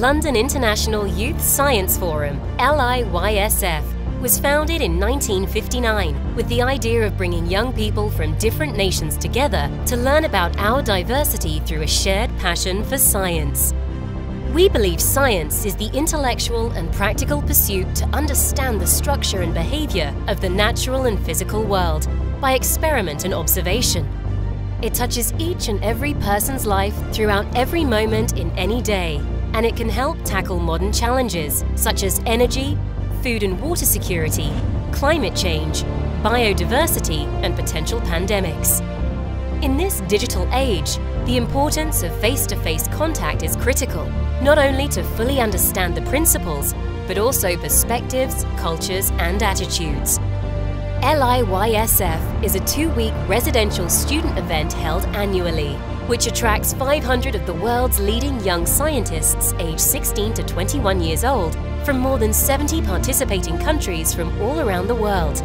London International Youth Science Forum, LIYSF, was founded in 1959 with the idea of bringing young people from different nations together to learn about our diversity through a shared passion for science. We believe science is the intellectual and practical pursuit to understand the structure and behavior of the natural and physical world by experiment and observation. It touches each and every person's life throughout every moment in any day, and it can help tackle modern challenges such as energy, food and water security, climate change, biodiversity, and potential pandemics. In this digital age, the importance of face-to-face contact is critical, not only to fully understand the principles, but also perspectives, cultures and attitudes. LIYSF is a two-week residential student event held annually, which attracts 500 of the world's leading young scientists aged 16 to 21 years old from more than 70 participating countries from all around the world.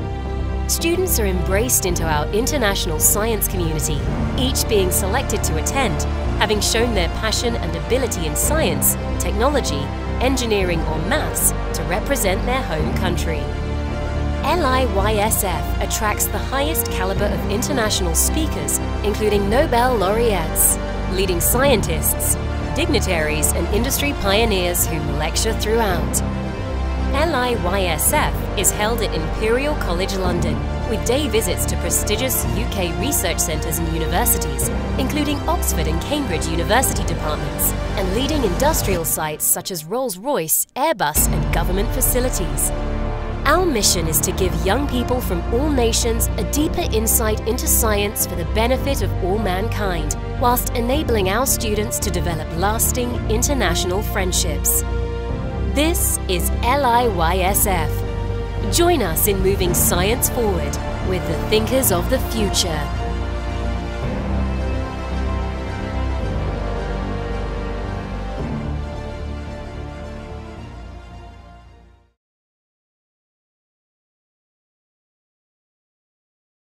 Students are embraced into our international science community, each being selected to attend, having shown their passion and ability in science, technology, engineering or maths to represent their home country. LIYSF attracts the highest caliber of international speakers, including Nobel laureates, leading scientists, dignitaries and industry pioneers who lecture throughout. LIYSF is held at Imperial College London, with day visits to prestigious UK research centres and universities, including Oxford and Cambridge University departments, and leading industrial sites such as Rolls-Royce, Airbus and government facilities. Our mission is to give young people from all nations a deeper insight into science for the benefit of all mankind, whilst enabling our students to develop lasting international friendships. This is LIYSF. Join us in moving science forward with the thinkers of the future.